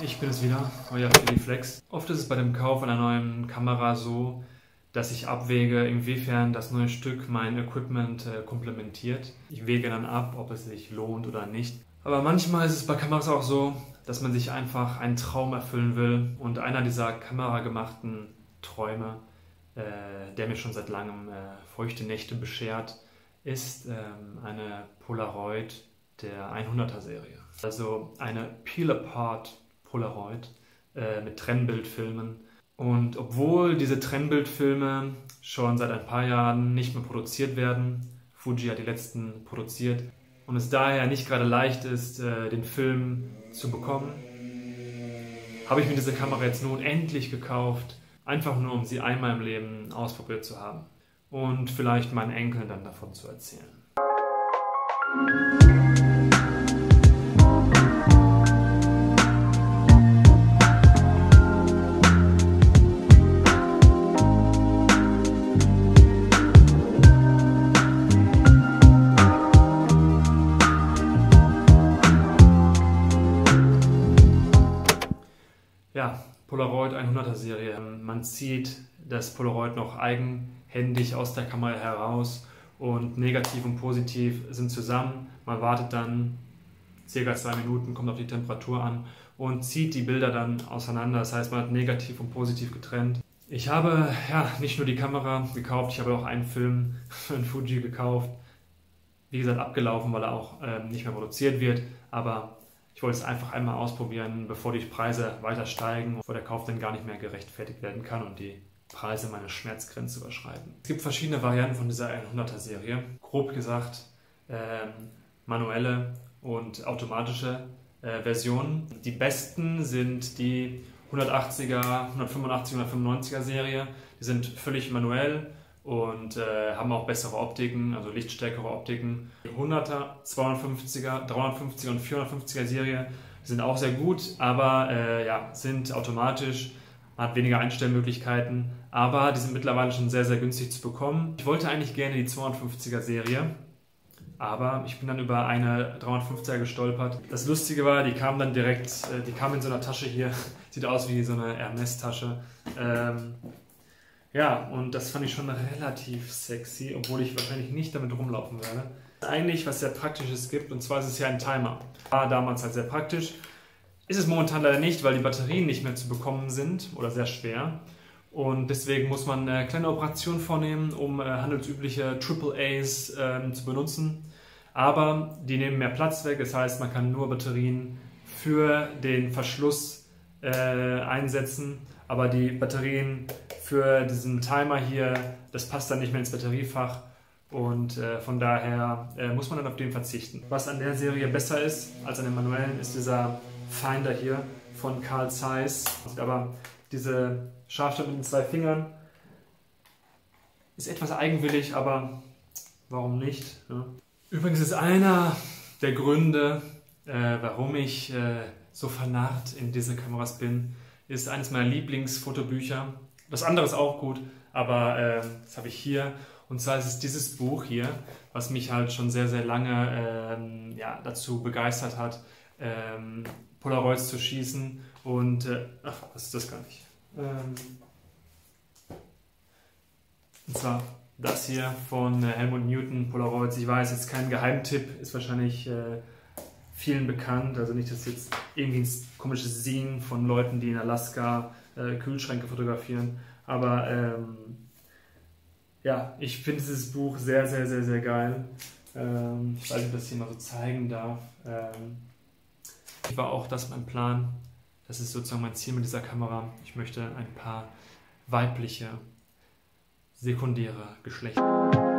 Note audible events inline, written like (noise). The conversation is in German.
ich bin es wieder, euer Flex. Oft ist es bei dem Kauf einer neuen Kamera so, dass ich abwäge, inwiefern das neue Stück mein Equipment äh, komplementiert. Ich wäge dann ab, ob es sich lohnt oder nicht. Aber manchmal ist es bei Kameras auch so, dass man sich einfach einen Traum erfüllen will. Und einer dieser kameragemachten Träume, äh, der mir schon seit langem äh, feuchte Nächte beschert, ist ähm, eine Polaroid der 100er Serie. Also eine Peel-Apart Polaroid äh, mit Trennbildfilmen und obwohl diese Trennbildfilme schon seit ein paar Jahren nicht mehr produziert werden, Fuji hat die letzten produziert, und es daher nicht gerade leicht ist, äh, den Film zu bekommen, habe ich mir diese Kamera jetzt nun endlich gekauft, einfach nur um sie einmal im Leben ausprobiert zu haben und vielleicht meinen Enkeln dann davon zu erzählen. Polaroid 100er Serie. Man zieht das Polaroid noch eigenhändig aus der Kamera heraus und negativ und positiv sind zusammen. Man wartet dann circa zwei Minuten, kommt auf die Temperatur an und zieht die Bilder dann auseinander. Das heißt, man hat negativ und positiv getrennt. Ich habe ja nicht nur die Kamera gekauft, ich habe auch einen Film (laughs) von Fuji gekauft. Wie gesagt, abgelaufen, weil er auch ähm, nicht mehr produziert wird. Aber ich wollte es einfach einmal ausprobieren, bevor die Preise weiter steigen, bevor der Kauf dann gar nicht mehr gerechtfertigt werden kann und die Preise meine Schmerzgrenze überschreiten. Es gibt verschiedene Varianten von dieser 100er Serie. Grob gesagt, ähm, manuelle und automatische äh, Versionen. Die besten sind die 180er, 185er, 195er Serie. Die sind völlig manuell und äh, haben auch bessere Optiken, also lichtstärkere Optiken. Die 100er, 250er, 350er und 450er Serie sind auch sehr gut, aber äh, ja, sind automatisch, hat weniger Einstellmöglichkeiten, aber die sind mittlerweile schon sehr, sehr günstig zu bekommen. Ich wollte eigentlich gerne die 250er Serie, aber ich bin dann über eine 350er gestolpert. Das Lustige war, die kam dann direkt, äh, die kam in so einer Tasche hier, (laughs) sieht aus wie so eine Hermes-Tasche. Ähm, ja, und das fand ich schon relativ sexy, obwohl ich wahrscheinlich nicht damit rumlaufen werde. Eigentlich was sehr Praktisches gibt, und zwar ist es ja ein Timer. War damals halt sehr praktisch. Ist es momentan leider nicht, weil die Batterien nicht mehr zu bekommen sind oder sehr schwer. Und deswegen muss man eine kleine Operation vornehmen, um äh, handelsübliche AAAs äh, zu benutzen. Aber die nehmen mehr Platz weg, das heißt, man kann nur Batterien für den Verschluss äh, einsetzen aber die Batterien für diesen Timer hier, das passt dann nicht mehr ins Batteriefach und äh, von daher äh, muss man dann auf den verzichten. Was an der Serie besser ist als an den manuellen, ist dieser Finder hier von Carl Zeiss. Aber diese Scharfstelle mit den zwei Fingern ist etwas eigenwillig, aber warum nicht? Ne? Übrigens ist einer der Gründe, äh, warum ich äh, so vernarrt in diese Kameras bin, ist eines meiner Lieblingsfotobücher. Das andere ist auch gut, aber äh, das habe ich hier. Und zwar ist es dieses Buch hier, was mich halt schon sehr, sehr lange ähm, ja, dazu begeistert hat, ähm, Polaroids zu schießen. Und, äh, ach, was ist das gar nicht? Ähm, und zwar das hier von äh, Helmut Newton, Polaroids. Ich weiß, jetzt kein Geheimtipp, ist wahrscheinlich äh, vielen bekannt. Also nicht, dass jetzt irgendwie ein komisches Scene von Leuten, die in Alaska äh, Kühlschränke fotografieren. Aber ähm, ja, ich finde dieses Buch sehr, sehr, sehr, sehr geil. Ähm, ich weiß nicht, ob ich das hier mal so zeigen darf. Ähm, war auch das mein Plan. Das ist sozusagen mein Ziel mit dieser Kamera. Ich möchte ein paar weibliche, sekundäre Geschlechter.